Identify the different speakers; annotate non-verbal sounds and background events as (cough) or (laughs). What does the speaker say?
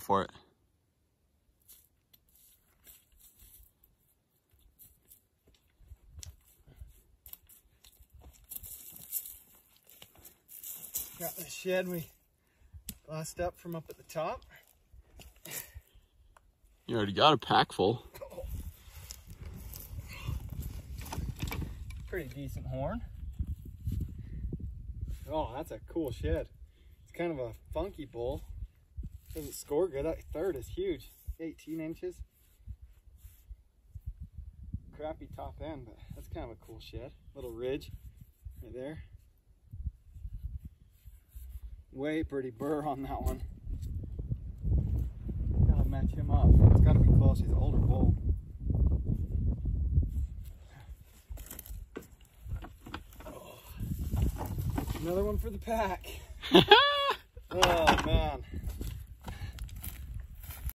Speaker 1: for it.
Speaker 2: Got the shed we glassed up from up at the top.
Speaker 1: You already got a pack full.
Speaker 2: Pretty decent horn. Oh, that's a cool shed. It's kind of a funky bull. Doesn't score good. That third is huge. 18 inches. Crappy top end, but that's kind of a cool shed. Little ridge right there. Way pretty burr on that one. Gotta match him up. It's gotta be close. He's an older bull. Another one for the pack. (laughs)